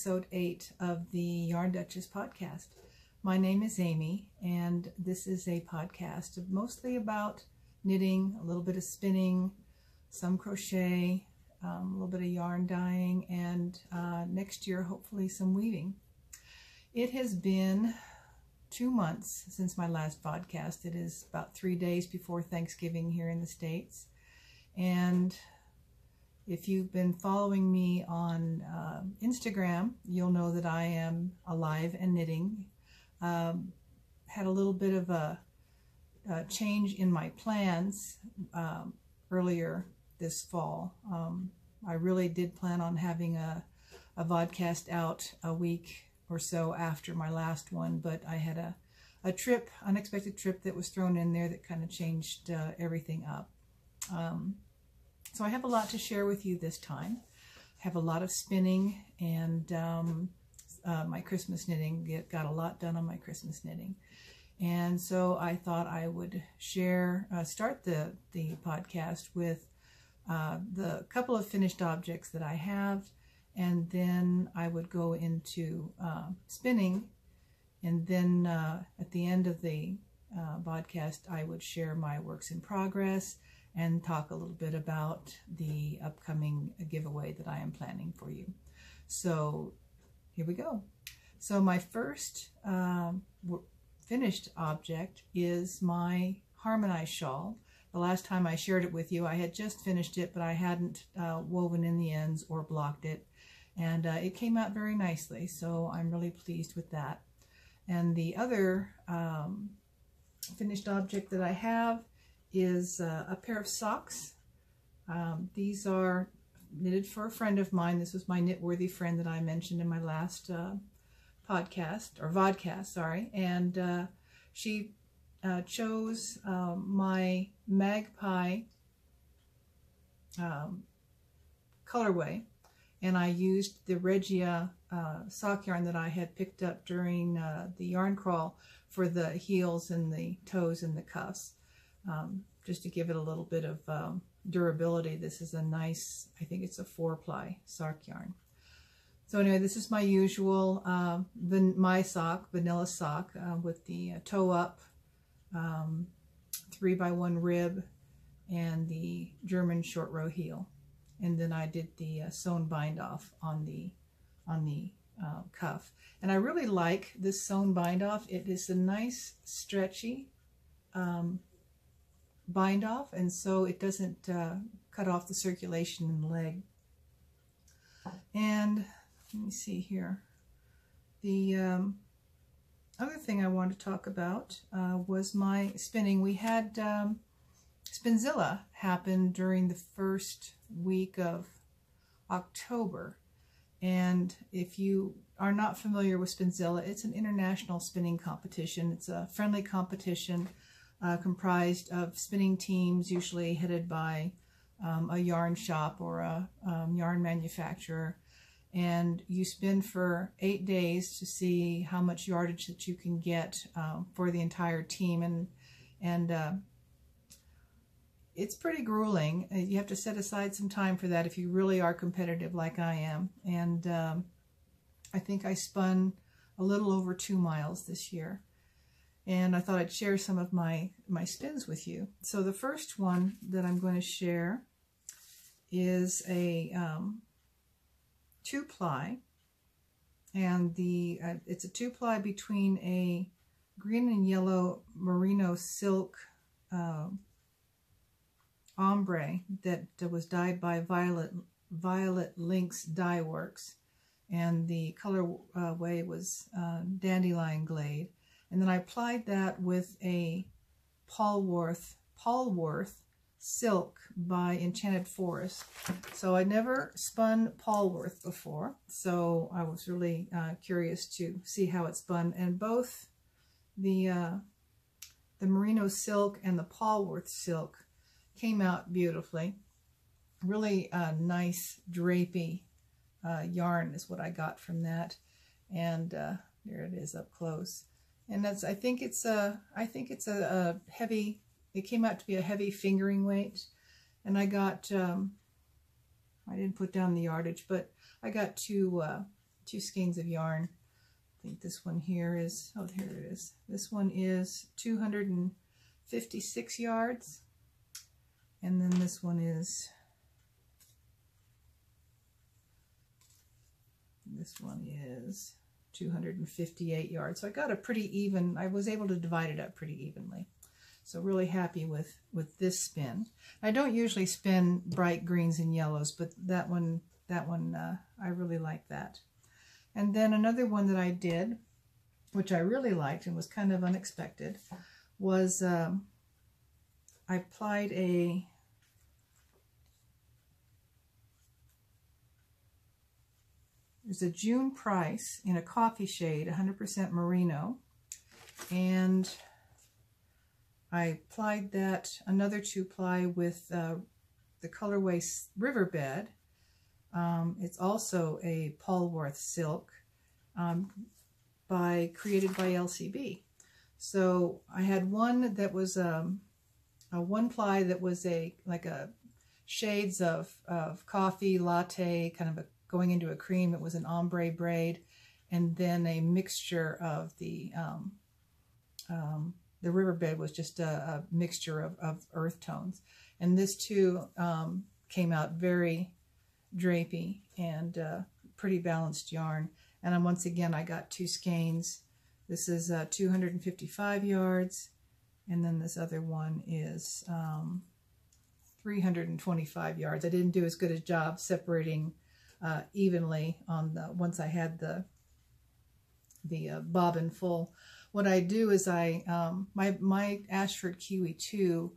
episode 8 of the Yarn Duchess podcast. My name is Amy, and this is a podcast mostly about knitting, a little bit of spinning, some crochet, um, a little bit of yarn dyeing, and uh, next year, hopefully, some weaving. It has been two months since my last podcast. It is about three days before Thanksgiving here in the States. And if you've been following me on uh, Instagram, you'll know that I am alive and knitting. Um, had a little bit of a, a change in my plans um, earlier this fall. Um, I really did plan on having a, a vodcast out a week or so after my last one, but I had a, a trip, unexpected trip that was thrown in there that kind of changed uh, everything up. Um, so I have a lot to share with you this time. I have a lot of spinning and um, uh, my Christmas knitting. Get, got a lot done on my Christmas knitting. And so I thought I would share, uh, start the, the podcast with uh, the couple of finished objects that I have and then I would go into uh, spinning, and then uh, at the end of the uh, podcast, I would share my works in progress and talk a little bit about the upcoming giveaway that I am planning for you. So here we go. So my first um, finished object is my harmonized shawl. The last time I shared it with you, I had just finished it, but I hadn't uh, woven in the ends or blocked it and uh, it came out very nicely so I'm really pleased with that and the other um, finished object that I have is uh, a pair of socks. Um, these are knitted for a friend of mine. This was my knitworthy friend that I mentioned in my last uh, podcast or vodcast sorry. And uh, she uh, chose um, my magpie um, colorway. And I used the Regia uh, sock yarn that I had picked up during uh, the yarn crawl for the heels and the toes and the cuffs um, just to give it a little bit of um, durability. This is a nice, I think it's a four ply sock yarn. So anyway, this is my usual uh, my sock, vanilla sock uh, with the uh, toe up, um, three by one rib, and the German short row heel and then I did the uh, sewn bind off on the on the uh, cuff. And I really like this sewn bind off. It is a nice stretchy um, bind off and so it doesn't uh, cut off the circulation in the leg. And let me see here. The um, other thing I wanted to talk about uh, was my spinning. We had um, Spinzilla happened during the first week of October. And if you are not familiar with Spinzilla, it's an international spinning competition. It's a friendly competition uh, comprised of spinning teams, usually headed by um, a yarn shop or a um, yarn manufacturer. And you spin for eight days to see how much yardage that you can get um, for the entire team. And, and uh, it's pretty grueling. Uh, you have to set aside some time for that if you really are competitive like I am. And um, I think I spun a little over two miles this year. And I thought I'd share some of my, my spins with you. So the first one that I'm going to share is a um, two-ply. And the uh, it's a two-ply between a green and yellow merino silk uh, ombre that was dyed by Violet Violet Lynx Dye Works, and the colorway uh, was Dandelion Glade. And then I applied that with a Polwarth Polwarth silk by Enchanted Forest. So I never spun Polwarth before, so I was really uh, curious to see how it spun. And both the uh, the merino silk and the Polwarth silk came out beautifully. Really uh, nice drapey uh, yarn is what I got from that. And uh, there it is up close. And that's, I think it's a, I think it's a, a heavy, it came out to be a heavy fingering weight. And I got, um, I didn't put down the yardage, but I got two, uh, two skeins of yarn. I think this one here is, oh, here it is. This one is 256 yards. And then this one is, this one is 258 yards. So I got a pretty even, I was able to divide it up pretty evenly. So really happy with, with this spin. I don't usually spin bright greens and yellows, but that one, that one, uh, I really like that. And then another one that I did, which I really liked and was kind of unexpected, was um, I applied a There's a June Price in a coffee shade, 100% merino. And I applied that another two ply with uh, the colorway Riverbed. Um, it's also a Polwarth silk um, by created by LCB. So I had one that was um, a one ply that was a like a shades of, of coffee, latte, kind of a going into a cream. It was an ombre braid and then a mixture of the um, um, the riverbed was just a, a mixture of, of, earth tones. And this too um, came out very drapey and uh, pretty balanced yarn. And once again, I got two skeins. This is uh, 255 yards. And then this other one is um, 325 yards. I didn't do as good a job separating uh, evenly on the once I had the the uh, bobbin full. What I do is I um, my my Ashford Kiwi 2,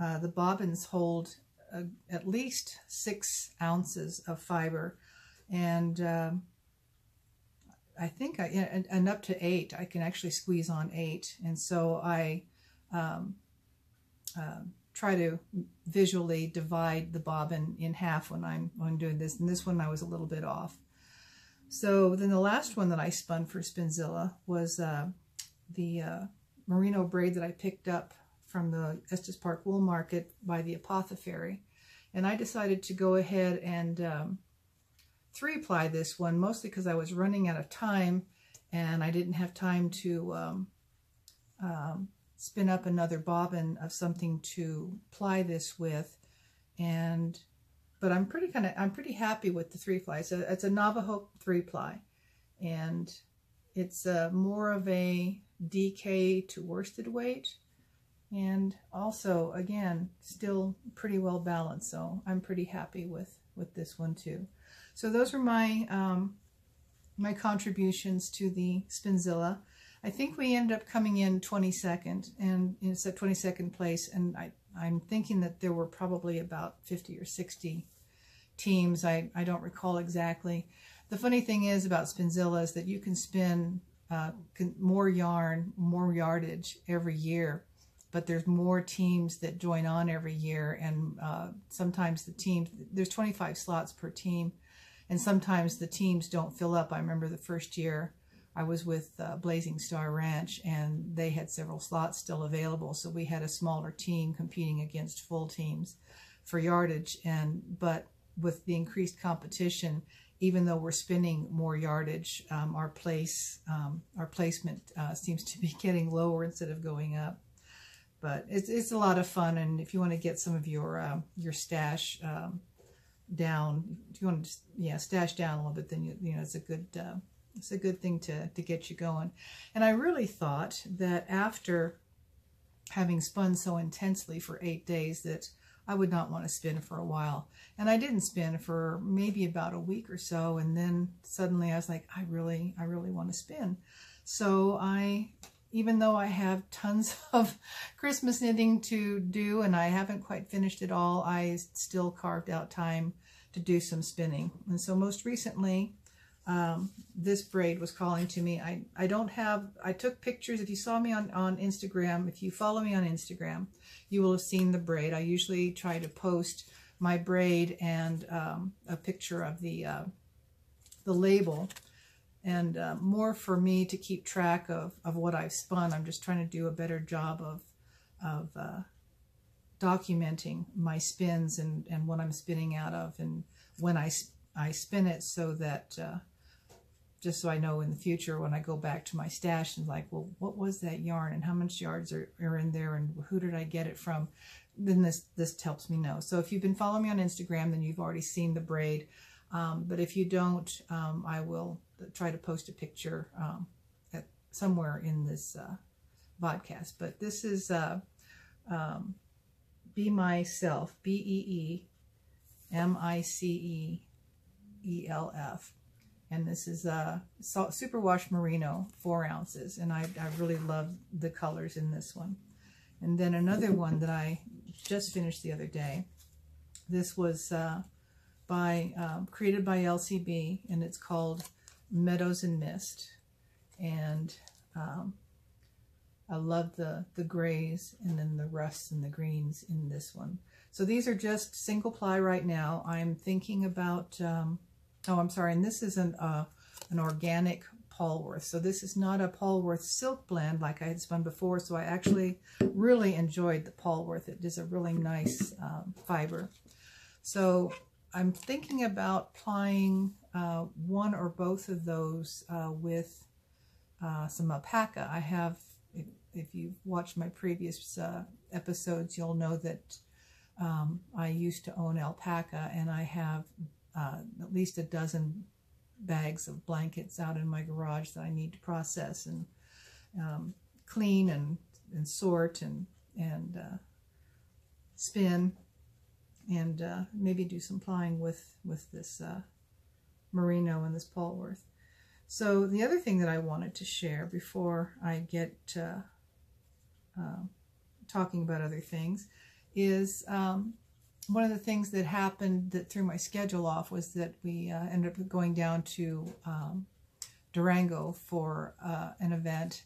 uh, the bobbins hold uh, at least six ounces of fiber, and um, I think I and, and, up to eight. I can actually squeeze on eight, and so I. Um, um try to visually divide the bobbin in half when I'm, when I'm doing this. And this one I was a little bit off. So then the last one that I spun for Spinzilla was uh, the uh, merino braid that I picked up from the Estes Park Wool Market by the Apothefaery. And I decided to go ahead and um, three-ply this one, mostly because I was running out of time and I didn't have time to um, um, spin up another bobbin of something to ply this with and but I'm pretty kind of I'm pretty happy with the three ply. So it's a Navajo three ply and it's uh, more of a DK to worsted weight and also again still pretty well balanced so I'm pretty happy with with this one too. So those are my um, my contributions to the Spinzilla. I think we ended up coming in 22nd, and it's at 22nd place, and I, I'm thinking that there were probably about 50 or 60 teams. I, I don't recall exactly. The funny thing is about Spinzilla is that you can spin uh, more yarn, more yardage every year, but there's more teams that join on every year, and uh, sometimes the teams, there's 25 slots per team, and sometimes the teams don't fill up. I remember the first year I was with uh, Blazing Star Ranch and they had several slots still available. So we had a smaller team competing against full teams for yardage. And But with the increased competition, even though we're spinning more yardage, um, our place, um, our placement uh, seems to be getting lower instead of going up. But it's, it's a lot of fun. And if you want to get some of your, uh, your stash um, down, if you want to yeah, stash down a little bit, then you, you know, it's a good, uh, it's a good thing to, to get you going. And I really thought that after having spun so intensely for eight days that I would not want to spin for a while. And I didn't spin for maybe about a week or so. And then suddenly I was like, I really, I really want to spin. So I, even though I have tons of Christmas knitting to do and I haven't quite finished it all, I still carved out time to do some spinning. And so most recently, um, this braid was calling to me. I, I don't have, I took pictures. If you saw me on, on Instagram, if you follow me on Instagram, you will have seen the braid. I usually try to post my braid and um, a picture of the, uh, the label and uh, more for me to keep track of, of what I've spun. I'm just trying to do a better job of, of uh, documenting my spins and, and what I'm spinning out of and when I, I spin it so that uh, just so I know in the future when I go back to my stash and like, well, what was that yarn and how much yards are, are in there and who did I get it from? Then this, this helps me know. So if you've been following me on Instagram, then you've already seen the braid. Um, but if you don't, um, I will try to post a picture um, at, somewhere in this uh, podcast. But this is uh, um, Be Myself, B-E-E-M-I-C-E-E-L-F and this is a salt, superwash merino four ounces. And I, I really love the colors in this one. And then another one that I just finished the other day. This was uh, by um, created by LCB and it's called Meadows and Mist. And um, I love the the grays and then the rusts and the greens in this one. So these are just single ply right now. I'm thinking about um, Oh, I'm sorry, and this is an, uh, an organic Polwarth. So this is not a Polwarth silk blend like I had spun before, so I actually really enjoyed the Polwarth. It is a really nice um, fiber. So I'm thinking about plying uh, one or both of those uh, with uh, some alpaca. I have, if, if, you've watched my previous uh, episodes, you'll know that um, I used to own alpaca and I have uh, at least a dozen bags of blankets out in my garage that I need to process and um, clean and, and sort and, and uh, spin and uh, maybe do some plying with, with this uh, merino and this Polwarth. So the other thing that I wanted to share before I get uh, uh, talking about other things is um, one of the things that happened that threw my schedule off was that we uh, ended up going down to um, Durango for uh, an event.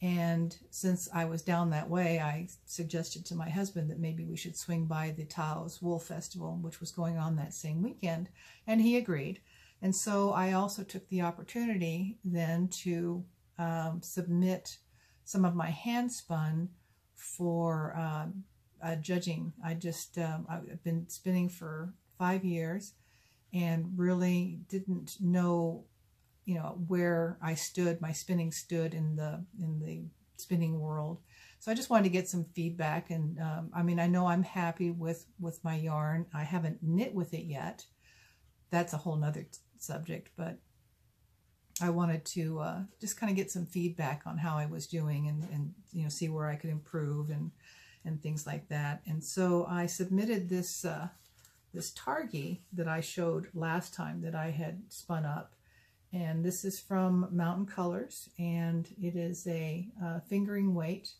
And since I was down that way, I suggested to my husband that maybe we should swing by the Taos Wool Festival, which was going on that same weekend. And he agreed. And so I also took the opportunity then to um, submit some of my hand spun for um, uh, judging. I just, um, I've been spinning for five years and really didn't know, you know, where I stood, my spinning stood in the, in the spinning world. So I just wanted to get some feedback. And um, I mean, I know I'm happy with, with my yarn. I haven't knit with it yet. That's a whole nother subject, but I wanted to uh, just kind of get some feedback on how I was doing and, and, you know, see where I could improve and, and things like that. And so I submitted this, uh, this Targhee that I showed last time that I had spun up. And this is from Mountain Colors, and it is a uh, fingering weight.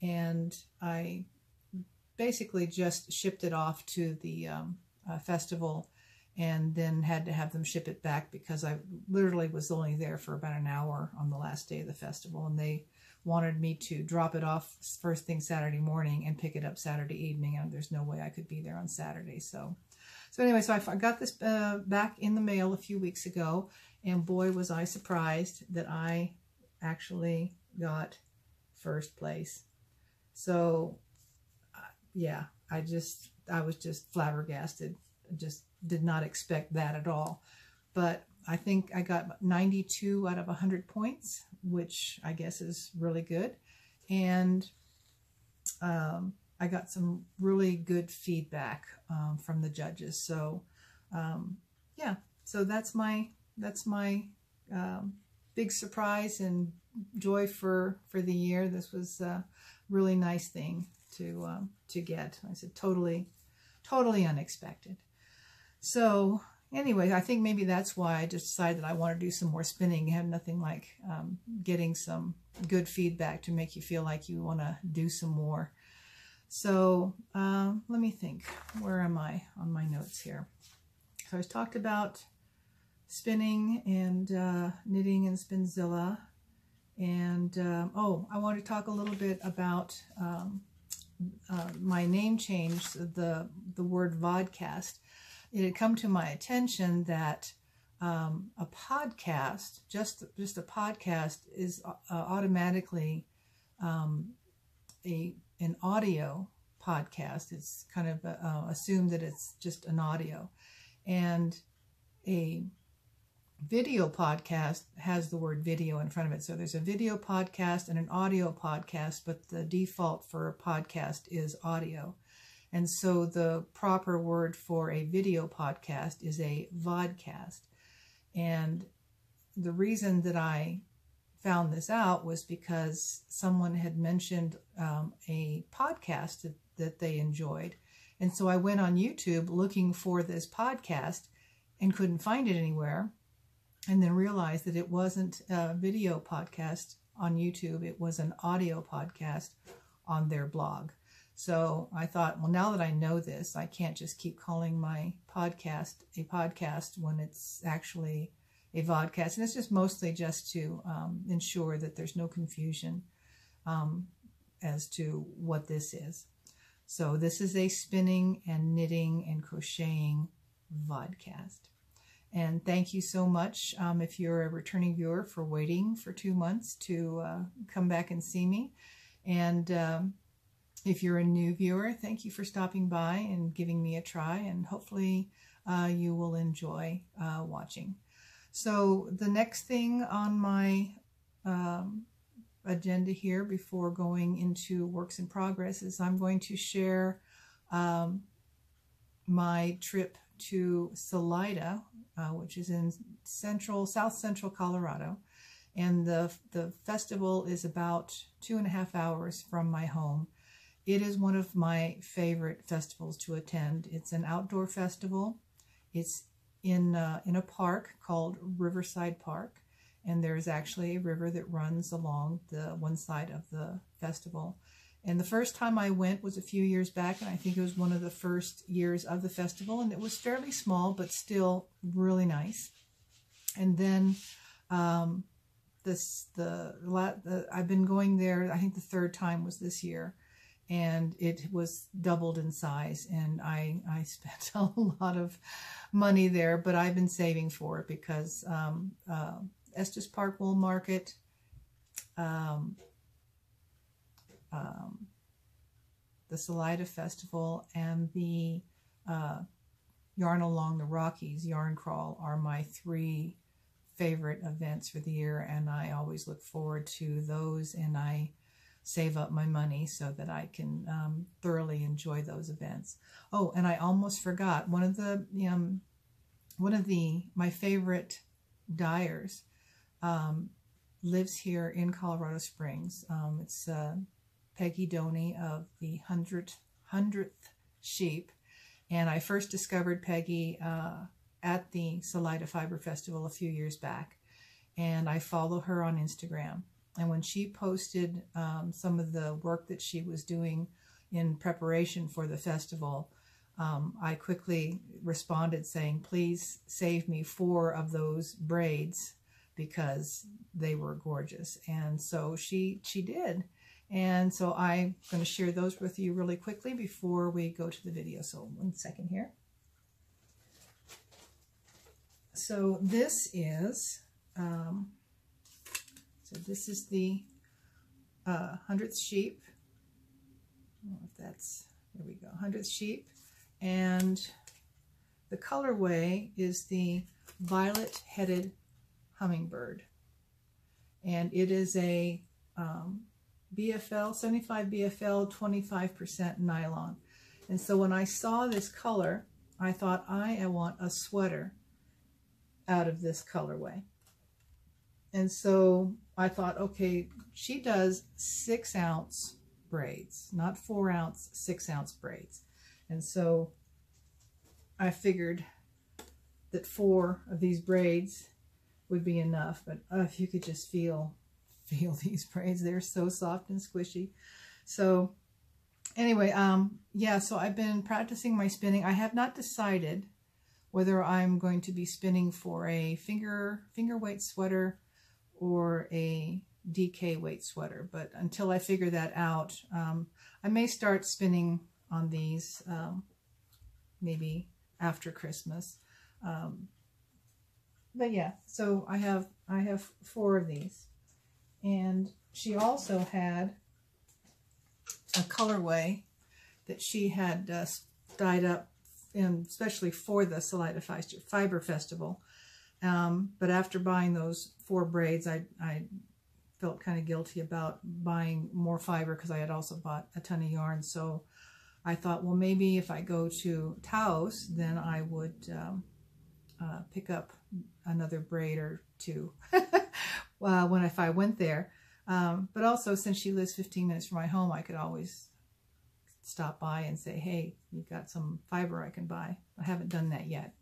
And I basically just shipped it off to the um, uh, festival and then had to have them ship it back because I literally was only there for about an hour on the last day of the festival. And they wanted me to drop it off first thing Saturday morning and pick it up Saturday evening. And there's no way I could be there on Saturday. So, so anyway, so I got this uh, back in the mail a few weeks ago. And boy, was I surprised that I actually got first place. So, uh, yeah, I just, I was just flabbergasted. Just did not expect that at all. But I think I got 92 out of 100 points, which I guess is really good. And um, I got some really good feedback um, from the judges. So um, yeah, so that's my that's my um, big surprise and joy for for the year. This was a really nice thing to um, to get. I said totally, totally unexpected. So anyway, I think maybe that's why I just decided I want to do some more spinning. I have nothing like um, getting some good feedback to make you feel like you want to do some more. So uh, let me think. Where am I on my notes here? So I talked about spinning and uh, knitting and Spinzilla. And, um, oh, I want to talk a little bit about um, uh, my name change, the, the word vodcast it had come to my attention that um, a podcast, just just a podcast, is uh, automatically um, a an audio podcast. It's kind of uh, assumed that it's just an audio, and a video podcast has the word video in front of it. So there's a video podcast and an audio podcast, but the default for a podcast is audio. And so the proper word for a video podcast is a vodcast. And the reason that I found this out was because someone had mentioned um, a podcast that, that they enjoyed. And so I went on YouTube looking for this podcast and couldn't find it anywhere and then realized that it wasn't a video podcast on YouTube, it was an audio podcast on their blog. So I thought, well, now that I know this, I can't just keep calling my podcast a podcast when it's actually a vodcast. And it's just mostly just to um, ensure that there's no confusion um, as to what this is. So this is a spinning and knitting and crocheting vodcast. And thank you so much um, if you're a returning viewer for waiting for two months to uh, come back and see me. And um, if you're a new viewer, thank you for stopping by and giving me a try. And hopefully uh, you will enjoy uh, watching. So the next thing on my um, agenda here before going into works in progress is I'm going to share um, my trip to Salida, uh, which is in central, south central Colorado. And the, the festival is about two and a half hours from my home. It is one of my favorite festivals to attend. It's an outdoor festival. It's in, uh, in a park called Riverside Park. And there's actually a river that runs along the one side of the festival. And the first time I went was a few years back, and I think it was one of the first years of the festival, and it was fairly small, but still really nice. And then um, this the, the I've been going there. I think the third time was this year, and it was doubled in size. And I I spent a lot of money there, but I've been saving for it because um, uh, Estes Park Wool Market. Um, um, the Salida Festival and the uh, Yarn Along the Rockies, Yarn Crawl, are my three favorite events for the year, and I always look forward to those, and I save up my money so that I can um, thoroughly enjoy those events. Oh, and I almost forgot one of the um, one of the my favorite dyers um, lives here in Colorado Springs. Um, it's uh, Peggy Doney of the 100th, 100th Sheep. And I first discovered Peggy uh, at the Salida Fiber Festival a few years back. And I follow her on Instagram. And when she posted um, some of the work that she was doing in preparation for the festival, um, I quickly responded saying, please save me four of those braids because they were gorgeous. And so she, she did. And so I'm going to share those with you really quickly before we go to the video. So one second here. So this is, um, so this is the uh, 100th sheep. If that's, there we go, 100th sheep. And the colorway is the violet-headed hummingbird. And it is a um, BFL, 75 BFL, 25% nylon. And so when I saw this color, I thought, I want a sweater out of this colorway. And so I thought, okay, she does six ounce braids, not four ounce, six ounce braids. And so I figured that four of these braids would be enough. But uh, if you could just feel feel these braids. They're so soft and squishy. So anyway, um, yeah, so I've been practicing my spinning. I have not decided whether I'm going to be spinning for a finger, finger weight sweater or a DK weight sweater. But until I figure that out, um, I may start spinning on these um, maybe after Christmas. Um, but yeah, so I have I have four of these. And she also had a colorway that she had uh, dyed up, in, especially for the Salida Fiber Festival. Um, but after buying those four braids, I, I felt kind of guilty about buying more fiber because I had also bought a ton of yarn. So I thought, well, maybe if I go to Taos, then I would um, uh, pick up another braid or two well, when if I went there. Um, but also, since she lives 15 minutes from my home, I could always stop by and say, hey, you've got some fiber I can buy. I haven't done that yet.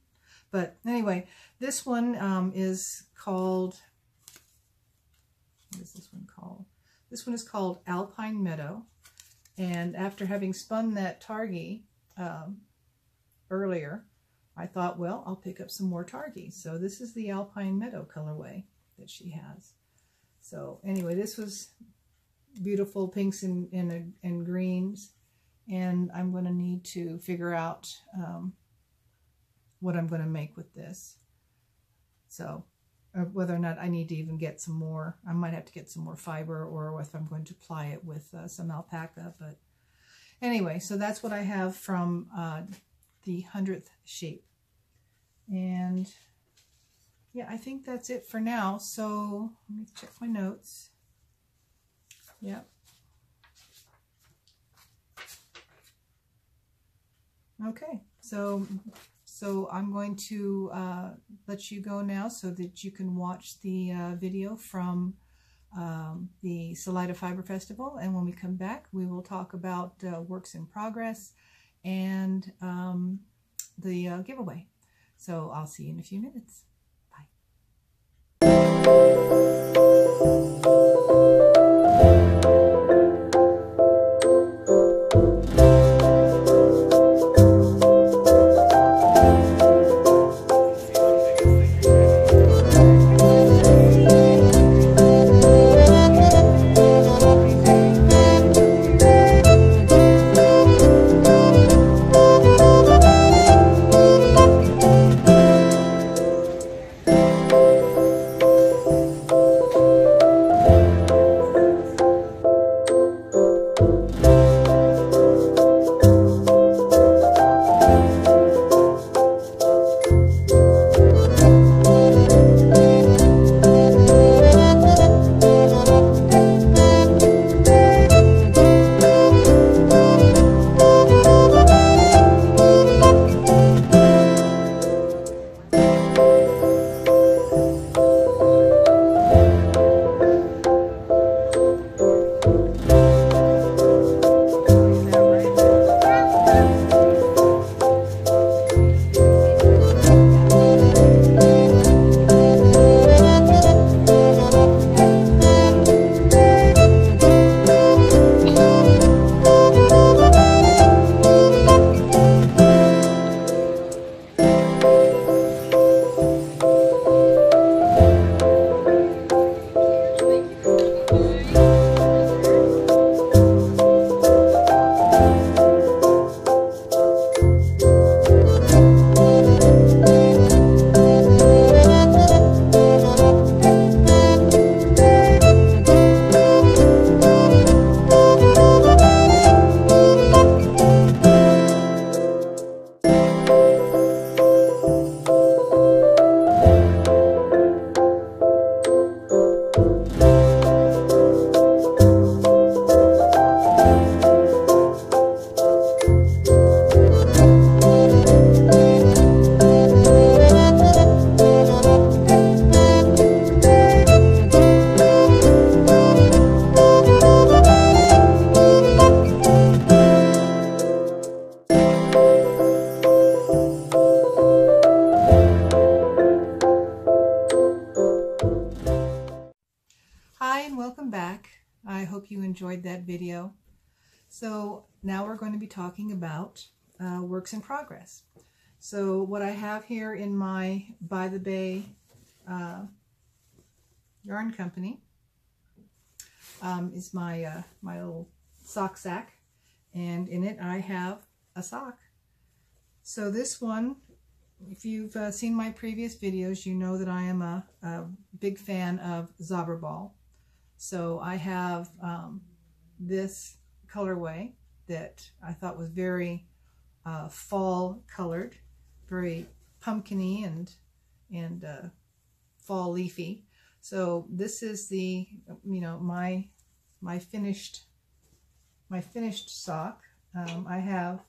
But anyway, this one um, is called, what is this one called? This one is called Alpine Meadow. And after having spun that Targhee um, earlier, I thought, well, I'll pick up some more Targhee. So this is the Alpine Meadow colorway that she has. So anyway, this was beautiful pinks and, and, and greens. And I'm going to need to figure out um, what I'm going to make with this. So whether or not I need to even get some more, I might have to get some more fiber or if I'm going to ply it with uh, some alpaca. But anyway, so that's what I have from uh, the 100th shape. And yeah, I think that's it for now. So let me check my notes. Yep. Okay, so so I'm going to uh, let you go now so that you can watch the uh, video from um, the Salida Fiber Festival. And when we come back, we will talk about uh, works in progress and um, the uh, giveaway. So I'll see you in a few minutes. Uh, works in progress. So what I have here in my By the Bay uh, yarn company um, is my, uh, my little sock sack. And in it I have a sock. So this one, if you've uh, seen my previous videos, you know that I am a, a big fan of Zauberball. So I have um, this colorway that I thought was very uh, fall colored, very pumpkiny and and uh, fall leafy. So this is the, you know, my, my finished, my finished sock. Um, I have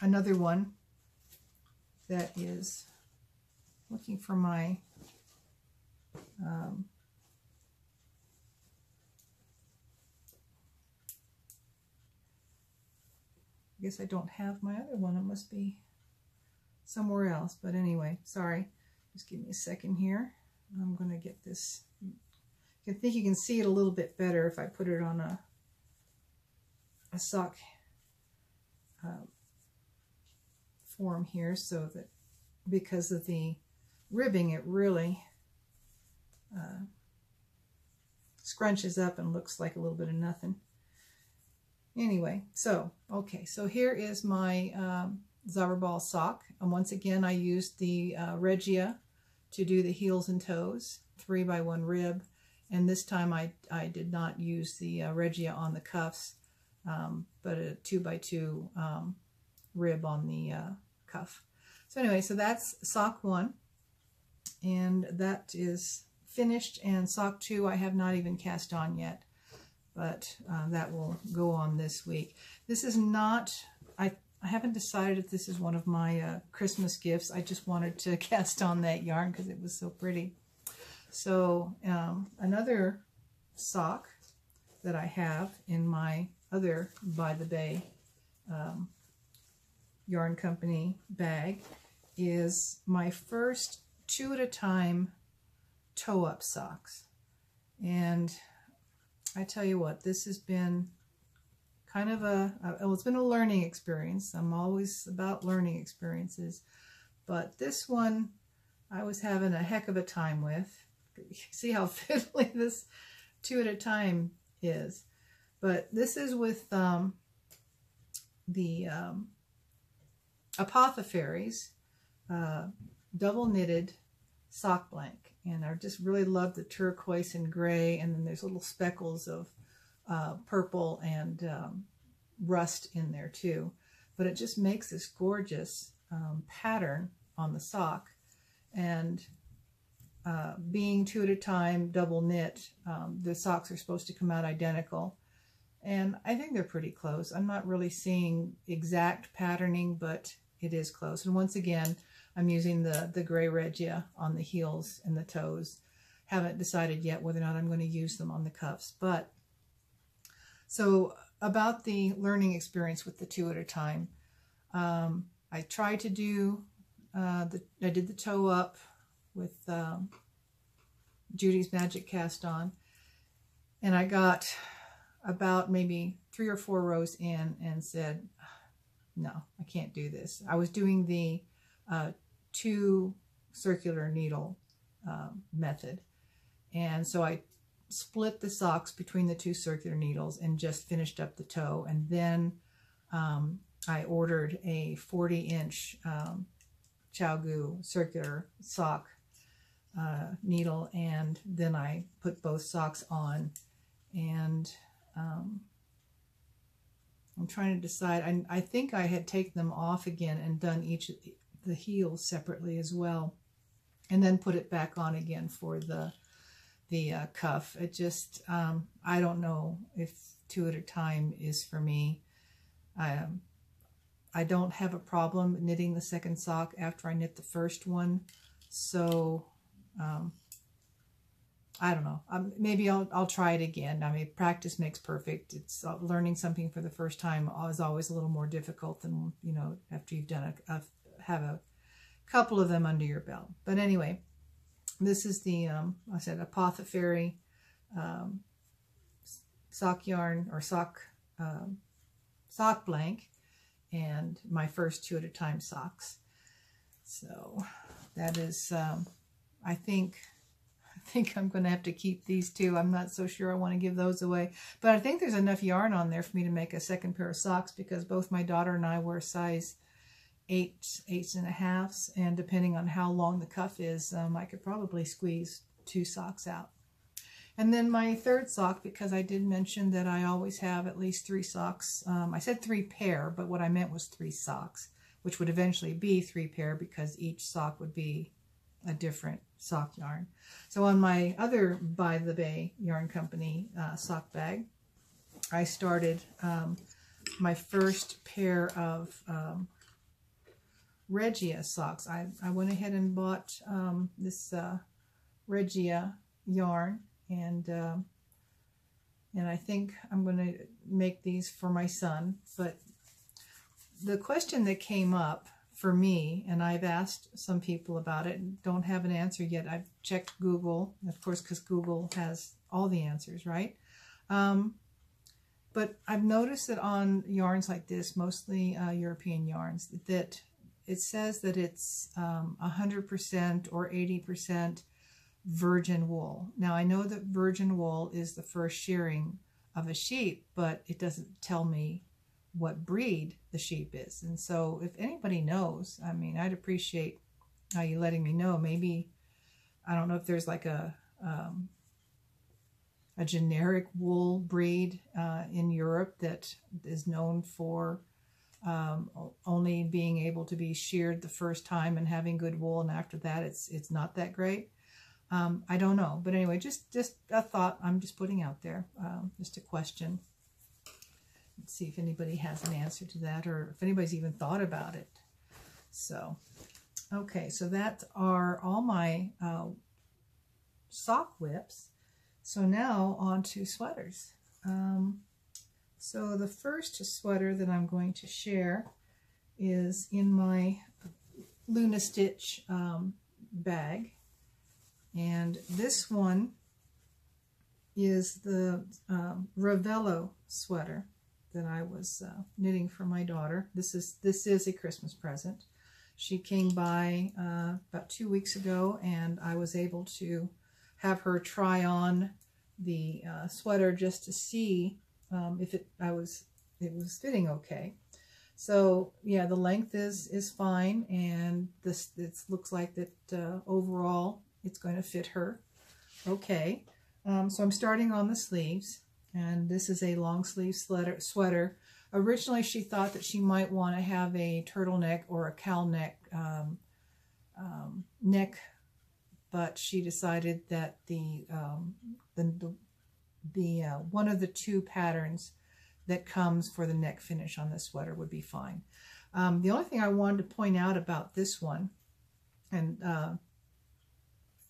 another one that is looking for my um, I guess I don't have my other one. It must be somewhere else. But anyway, sorry. Just give me a second here. I'm going to get this. I think you can see it a little bit better if I put it on a, a sock uh, form here so that because of the ribbing, it really uh, scrunches up and looks like a little bit of nothing. Anyway, so, okay, so here is my um, Zauberball sock. And once again, I used the uh, Regia to do the heels and toes, three by one rib. And this time I, I did not use the uh, Regia on the cuffs, um, but a two by two um, rib on the uh, cuff. So anyway, so that's sock one. And that is finished. And sock two I have not even cast on yet but uh, that will go on this week. This is not, I, I haven't decided if this is one of my uh, Christmas gifts. I just wanted to cast on that yarn because it was so pretty. So um, another sock that I have in my other By the Bay um, Yarn Company bag is my first two at a time toe up socks. And I tell you what, this has been kind of a, well, it's been a learning experience. I'm always about learning experiences. But this one, I was having a heck of a time with. See how fiddly this two at a time is. But this is with um, the um, Apothefaery's uh, double knitted sock blank and I just really love the turquoise and gray and then there's little speckles of uh, purple and um, rust in there too. But it just makes this gorgeous um, pattern on the sock. And uh, being two at a time double knit um, the socks are supposed to come out identical. And I think they're pretty close. I'm not really seeing exact patterning but it is close. And once again I'm using the, the gray regia on the heels and the toes. Haven't decided yet whether or not I'm going to use them on the cuffs. But so about the learning experience with the two at a time. Um, I tried to do, uh, the, I did the toe up with um, Judy's Magic Cast On. And I got about maybe three or four rows in and said, no, I can't do this. I was doing the uh, two circular needle um, method. And so I split the socks between the two circular needles and just finished up the toe. And then um, I ordered a 40 inch um, ChiaoGoo circular sock uh, needle and then I put both socks on and um, I'm trying to decide. I, I think I had taken them off again and done each the heel separately as well. And then put it back on again for the the uh, cuff. It just, um, I don't know if two at a time is for me. Um, I don't have a problem knitting the second sock after I knit the first one. So, um, I don't know. Um, maybe I'll, I'll try it again. I mean, practice makes perfect. It's uh, learning something for the first time is always a little more difficult than, you know, after you've done a, a have a couple of them under your belt. But anyway, this is the, um, I said, Apothefaery um, sock yarn or sock, um, sock blank and my first two at a time socks. So that is, um, I think, I think I'm going to have to keep these two. I'm not so sure I want to give those away. But I think there's enough yarn on there for me to make a second pair of socks because both my daughter and I wear size eight, eights and a halves, and depending on how long the cuff is, um, I could probably squeeze two socks out. And then my third sock, because I did mention that I always have at least three socks. Um, I said three pair, but what I meant was three socks, which would eventually be three pair because each sock would be a different sock yarn. So on my other By the Bay Yarn Company uh, sock bag, I started um, my first pair of um, Regia socks. I, I went ahead and bought um, this uh, Regia yarn and um, and I think I'm going to make these for my son. But the question that came up for me, and I've asked some people about it, don't have an answer yet. I've checked Google, of course, because Google has all the answers, right? Um, but I've noticed that on yarns like this, mostly uh, European yarns, that it says that it's um, 100% or 80% virgin wool. Now I know that virgin wool is the first shearing of a sheep, but it doesn't tell me what breed the sheep is. And so if anybody knows, I mean, I'd appreciate uh, you letting me know. Maybe, I don't know if there's like a, um, a generic wool breed uh, in Europe that is known for um, only being able to be sheared the first time and having good wool, and after that it's it's not that great. Um, I don't know. But anyway, just, just a thought I'm just putting out there. Um, just a question. Let's see if anybody has an answer to that or if anybody's even thought about it. So, okay, so that are all my uh, sock WIPs. So now on to sweaters. Um, so the first sweater that I'm going to share is in my Luna Stitch um, bag. And this one is the um, Ravello sweater that I was uh, knitting for my daughter. This is this is a Christmas present. She came by uh, about two weeks ago, and I was able to have her try on the uh, sweater just to see um, if it I was it was fitting okay. So yeah, the length is is fine, and this it looks like that uh, overall it's going to fit her. Okay, um, so I'm starting on the sleeves, and this is a long sleeve sweater. sweater. Originally, she thought that she might want to have a turtleneck or a cowl neck um, um, neck, but she decided that the um, the, the, the uh, one of the two patterns that comes for the neck finish on this sweater would be fine. Um, the only thing I wanted to point out about this one, and uh,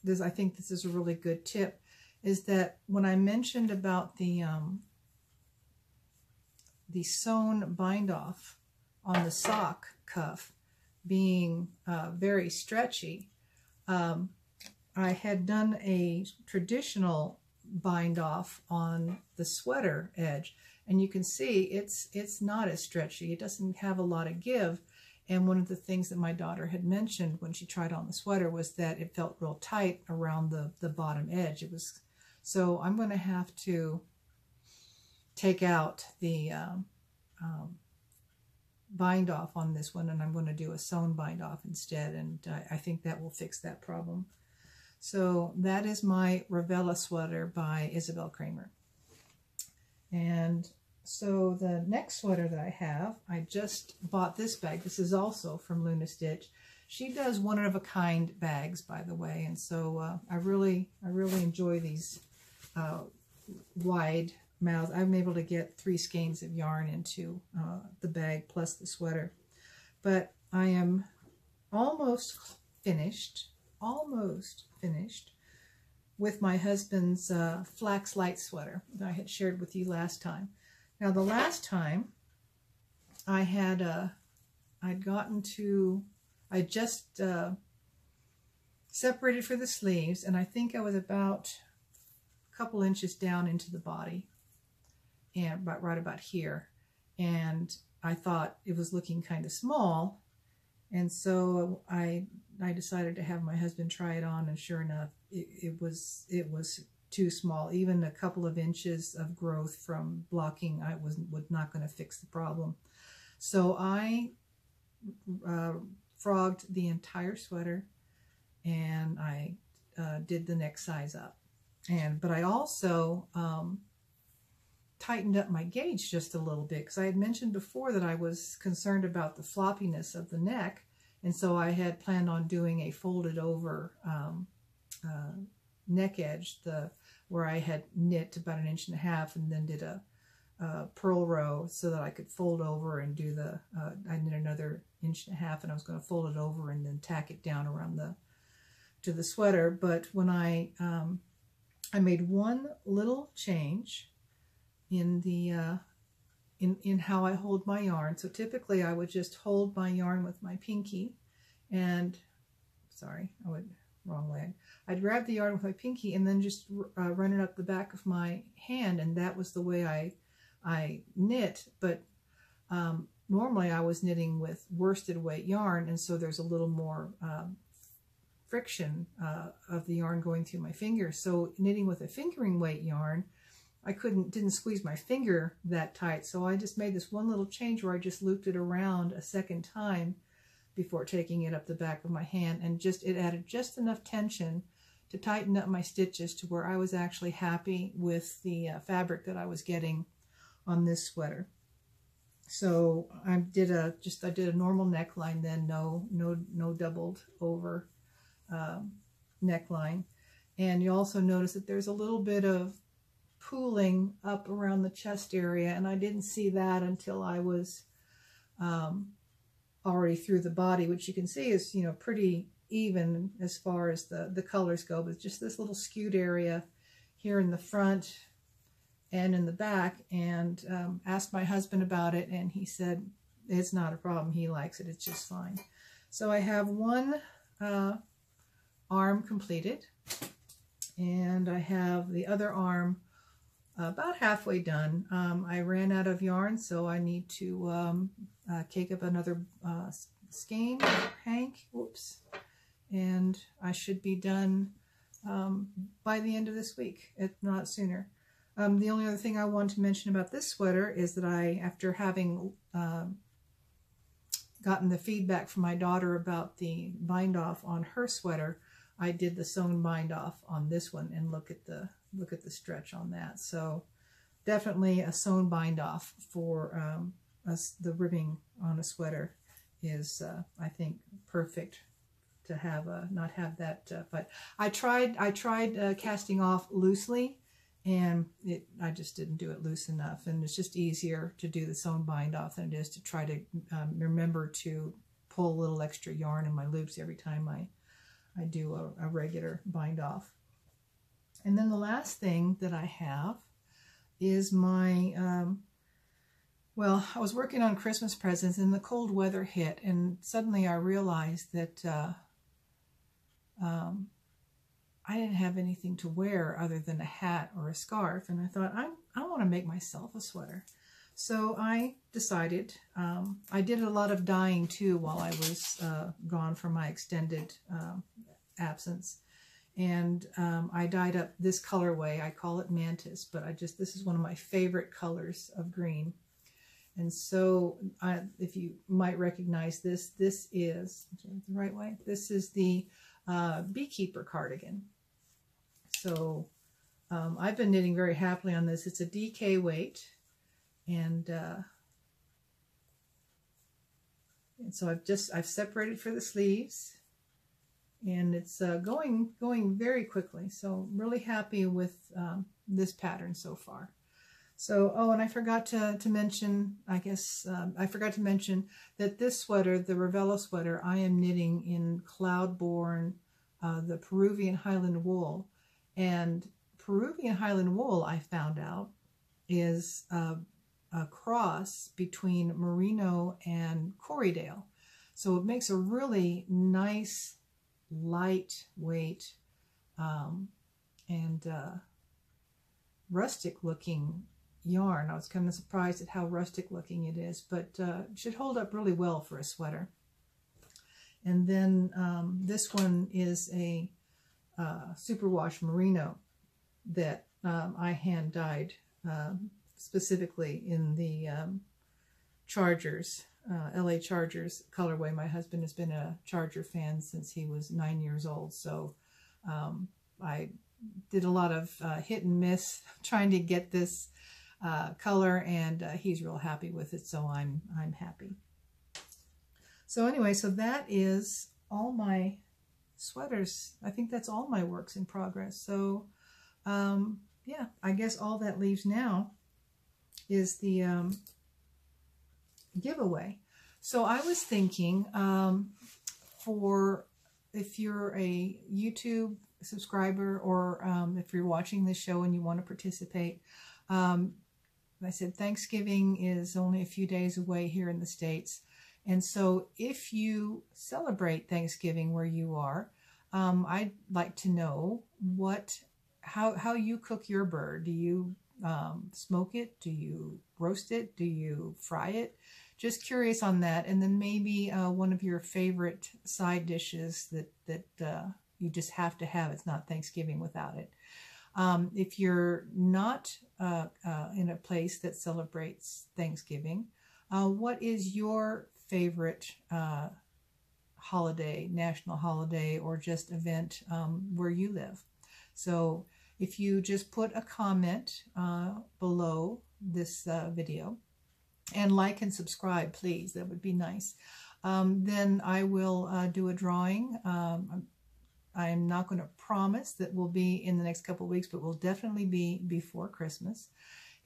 this I think this is a really good tip, is that when I mentioned about the um, the sewn bind off on the sock cuff being uh, very stretchy, um, I had done a traditional bind off on the sweater edge and you can see it's it's not as stretchy it doesn't have a lot of give and one of the things that my daughter had mentioned when she tried on the sweater was that it felt real tight around the, the bottom edge. It was So I'm going to have to take out the um, um, bind off on this one and I'm going to do a sewn bind off instead and I, I think that will fix that problem. So that is my Ravello sweater by Isabell Kraemer. And so the next sweater that I have, I just bought this bag. This is also from Luna Stitch. She does one-of-a-kind bags, by the way, and so uh, I really, I really enjoy these uh, wide mouths. I'm able to get three skeins of yarn into uh, the bag plus the sweater. But I am almost finished, almost finished with my husband's uh, flax light sweater that I had shared with you last time. Now the last time I had, uh, I'd gotten to, I just uh, separated for the sleeves and I think I was about a couple inches down into the body and about right about here. And I thought it was looking kind of small. And so I I decided to have my husband try it on and sure enough it, it was it was too small. Even a couple of inches of growth from blocking, I was, was not going to fix the problem. So I uh, frogged the entire sweater and I uh, did the next size up. And But I also um, tightened up my gauge just a little bit because I had mentioned before that I was concerned about the floppiness of the neck And so I had planned on doing a folded over um, uh, neck edge, the where I had knit about an inch and a half and then did a, a purl row so that I could fold over and do the, uh, I knit another inch and a half and I was going to fold it over and then tack it down around the, to the sweater. But when I, um, I made one little change in the, uh, in, in how I hold my yarn. So typically I would just hold my yarn with my pinky and, sorry, I would, wrong way. I'd grab the yarn with my pinky and then just uh, run it up the back of my hand and that was the way I, I knit. But um, normally I was knitting with worsted weight yarn and so there's a little more um, friction uh, of the yarn going through my fingers. So knitting with a fingering weight yarn, I couldn't, didn't squeeze my finger that tight. So I just made this one little change where I just looped it around a second time before taking it up the back of my hand. And just, it added just enough tension to tighten up my stitches to where I was actually happy with the uh, fabric that I was getting on this sweater. So I did a, just, I did a normal neckline then, no, no, no doubled over um, neckline. And you also notice that there's a little bit of pooling up around the chest area and I didn't see that until I was um, already through the body which you can see is you know pretty even as far as the the colors go but just this little skewed area here in the front and in the back and um, asked my husband about it and he said it's not a problem. He likes it. It's just fine. So I have one uh, arm completed and I have the other arm about halfway done. Um, I ran out of yarn, so I need to um, uh, cake up another uh, skein, hank, whoops, and I should be done um, by the end of this week, if not sooner. Um, the only other thing I want to mention about this sweater is that I, after having uh, gotten the feedback from my daughter about the bind off on her sweater, I did the sewn bind off on this one and look at the look at the stretch on that. So definitely a sewn bind off for um, us, the ribbing on a sweater is, uh, I think, perfect to have a, not have that. Uh, but I tried, I tried uh, casting off loosely and it, I just didn't do it loose enough. And it's just easier to do the sewn bind off than it is to try to um, remember to pull a little extra yarn in my loops every time I, I do a, a regular bind off. And then the last thing that I have is my, um, well, I was working on Christmas presents and the cold weather hit and suddenly I realized that uh, um, I didn't have anything to wear other than a hat or a scarf. And I thought, I, I want to make myself a sweater. So I decided, um, I did a lot of dyeing too while I was uh, gone for my extended um, absence and um, I dyed up this colorway. I call it Mantis, but I just, this is one of my favorite colors of green. And so I, if you might recognize this, this is, the right way, this is the uh, Beekeeper cardigan. So um, I've been knitting very happily on this. It's a DK weight. And, uh, and so I've just, I've separated for the sleeves and it's uh, going going very quickly. So I'm really happy with um, this pattern so far. So, oh, and I forgot to, to mention, I guess, um, I forgot to mention that this sweater, the Ravello sweater, I am knitting in Cloudborn, uh, the Peruvian Highland wool. And Peruvian Highland wool, I found out, is uh, a cross between Merino and Corriedale. So it makes a really nice lightweight um, and uh, rustic looking yarn. I was kind of surprised at how rustic looking it is, but uh, should hold up really well for a sweater. And then um, this one is a uh, superwash merino that um, I hand dyed um, specifically in the um, Chargers uh, LA Chargers colorway. My husband has been a Charger fan since he was nine years old, so um, I did a lot of uh, hit and miss trying to get this uh, color, and uh, he's real happy with it, so I'm I'm happy. So anyway, so that is all my sweaters. I think that's all my works in progress. So um, yeah, I guess all that leaves now is the um, giveaway. So I was thinking um, for if you're a YouTube subscriber or um, if you're watching this show and you want to participate, um, I said Thanksgiving is only a few days away here in the States. And so if you celebrate Thanksgiving where you are, um, I'd like to know what, how, how you cook your bird. Do you um, smoke it? Do you roast it? Do you fry it? Just curious on that. And then maybe uh, one of your favorite side dishes that, that uh, you just have to have. It's not Thanksgiving without it. Um, if you're not uh, uh in a place that celebrates Thanksgiving, uh, what is your favorite uh, holiday, national holiday, or just event um, where you live. So if you just put a comment uh, below this uh, video and like and subscribe, please, that would be nice. Um, then I will uh, do a drawing. Um, I'm not going to promise that will be in the next couple weeks, but will definitely be before Christmas.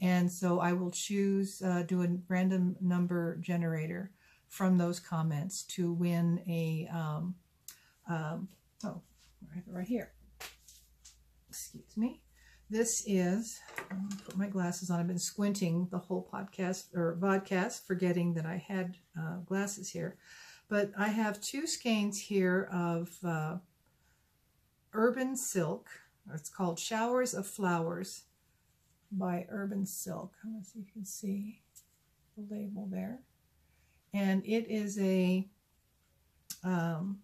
And so I will choose, uh, do a random number generator from those comments to win a, um, um, oh, right here. Excuse me. This is, put my glasses on. I've been squinting the whole podcast or vodcast, forgetting that I had uh, glasses here. But I have two skeins here of uh, Urban Silk. It's called Showers of Flowers by Urban Silk. Let's see if you can see the label there and it is a um,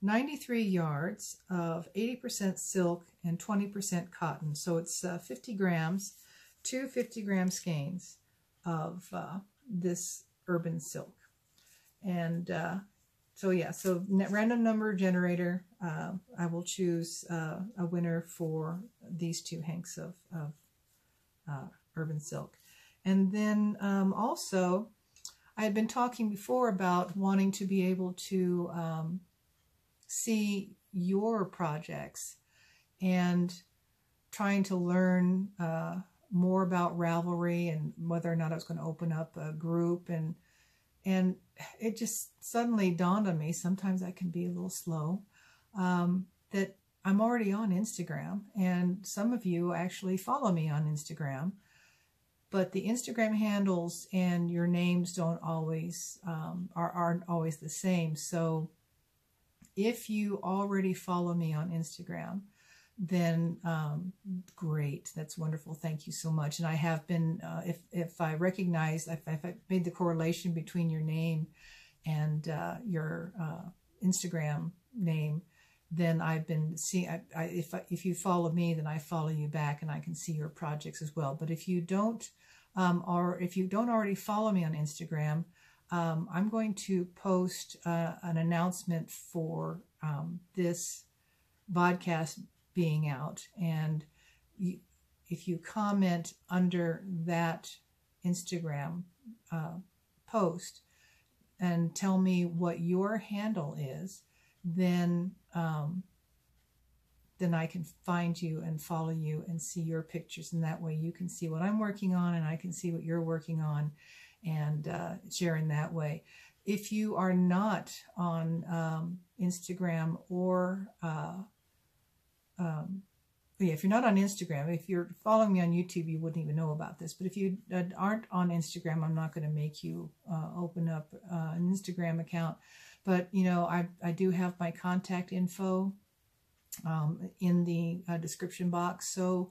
93 yards of 80% silk and 20% cotton. So it's uh, 50 grams, two 50 gram skeins of uh, this urban silk. And uh, so yeah, so random number generator, uh, I will choose uh, a winner for these two hanks of, of uh, urban silk. And then um, also, I had been talking before about wanting to be able to um, see your projects and trying to learn uh, more about Ravelry and whether or not I was going to open up a group and and it just suddenly dawned on me sometimes I can be a little slow um, that I'm already on Instagram and some of you actually follow me on Instagram but the Instagram handles and your names don't always um, are aren't always the same. So if you already follow me on Instagram, then um, great. That's wonderful. Thank you so much. And I have been, uh, if if I recognize, if, if I made the correlation between your name and uh, your uh, Instagram name, then I've been seeing, I, I, if, if you follow me, then I follow you back and I can see your projects as well. But if you don't, um, or if you don't already follow me on Instagram, um, I'm going to post uh, an announcement for um, this podcast being out. And you, if you comment under that Instagram uh, post and tell me what your handle is, then um, then I can find you and follow you and see your pictures. And that way you can see what I'm working on and I can see what you're working on and uh, share in that way. If you are not on um, Instagram or, uh, um, yeah, if you're not on Instagram, if you're following me on YouTube, you wouldn't even know about this. But if you uh, aren't on Instagram, I'm not going to make you uh, open up uh, an Instagram account but, you know, I, I do have my contact info um, in the uh, description box. So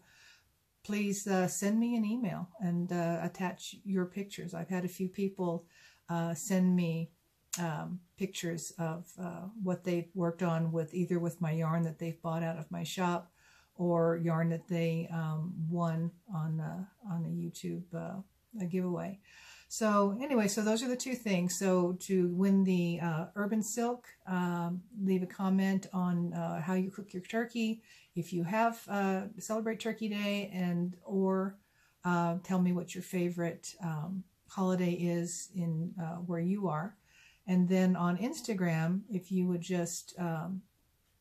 please uh, send me an email and uh, attach your pictures. I've had a few people uh, send me um, pictures of uh, what they've worked on with either with my yarn that they've bought out of my shop or yarn that they um, won on, on a YouTube a giveaway. So anyway, so those are the two things. So to win the uh, Urban Silk, um, leave a comment on uh, how you cook your turkey. If you have uh, celebrate Turkey Day and or uh, tell me what your favorite um, holiday is in uh, where you are. And then on Instagram, if you would just, um,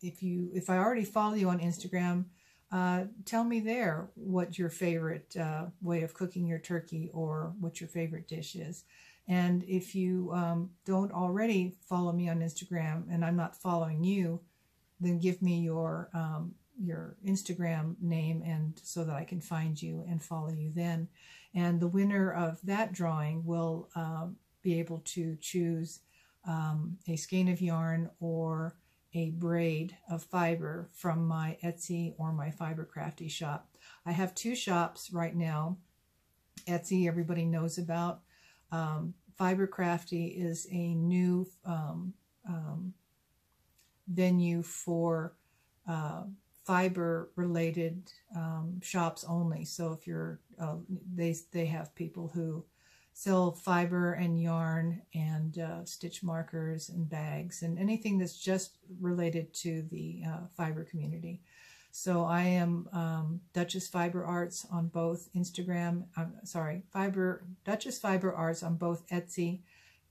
if you, if I already follow you on Instagram, uh, tell me there what your favorite uh, way of cooking your turkey or what your favorite dish is. And if you um, don't already follow me on Instagram and I'm not following you, then give me your um, your Instagram name and so that I can find you and follow you then. And the winner of that drawing will uh, be able to choose um, a skein of yarn or a braid of fiber from my Etsy or my Fiber Crafty shop. I have two shops right now. Etsy, everybody knows about. Um, Fiber Crafty is a new um, um, venue for uh, fiber related um, shops only. So if you're, uh, they, they have people who sell fiber and yarn and uh, stitch markers and bags and anything that's just related to the uh, fiber community. So I am um, Duchess Fiber Arts on both Instagram, I'm sorry, Fiber Duchess Fiber Arts on both Etsy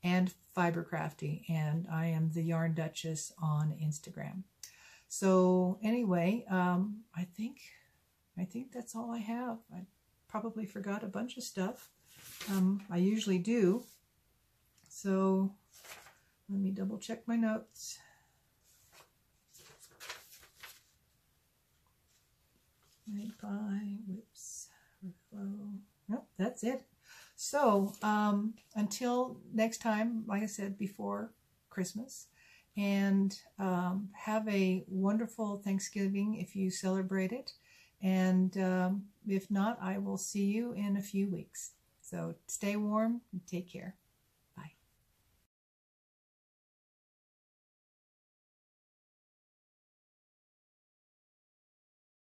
and Fiber Crafty, and I am the Yarn Duchess on Instagram. So anyway, um, I think I think that's all I have. I probably forgot a bunch of stuff. Um, I usually do. So let me double check my notes. Made pie, WIPs. Nope, that's it. So um, until next time, like I said before Christmas, and um, have a wonderful Thanksgiving if you celebrate it. And um, if not, I will see you in a few weeks. So stay warm and take care.